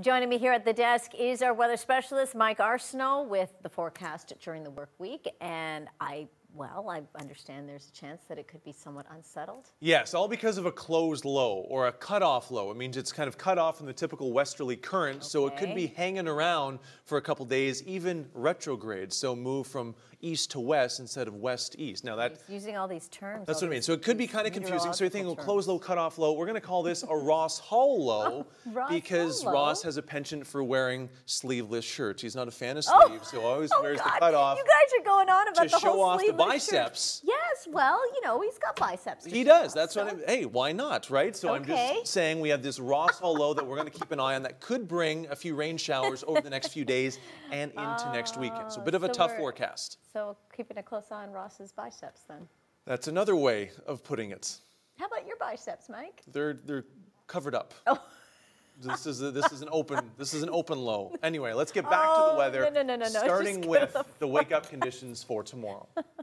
Joining me here at the desk is our weather specialist, Mike Arsenault, with the forecast during the work week. And I, well, I understand there's a chance that it could be somewhat unsettled. Yes, all because of a closed low or a cutoff low. It means it's kind of cut off from the typical westerly current, okay. so it could be hanging around for a couple days, even retrograde. So move from east to west instead of west to east. Now that He's using all these terms. That's what I mean. So it could be kind of confusing. So you're thinking well, close low, cutoff low. We're going to call this a Ross Hull low oh, Ross because Hull Ross has a penchant for wearing sleeveless shirts. He's not a fan of oh, sleeves, so always oh wears God. the cut off. You guys are going on about to the show off the biceps. Shirt. Yes, well, you know, he's got biceps. He does. Off, That's so. what. I, hey, why not, right? So okay. I'm just saying we have this Ross Hull low that we're going to keep an eye on that could bring a few rain showers over the next few days and into uh, next weekend. So a bit of a so tough forecast. So keeping a close eye on Ross's biceps then. That's another way of putting it. How about your biceps, Mike? They're they're covered up. Oh. This is a, this is an open this is an open low. Anyway, let's get back oh, to the oh, weather. No, no, no, no, Starting with the wake up conditions for tomorrow.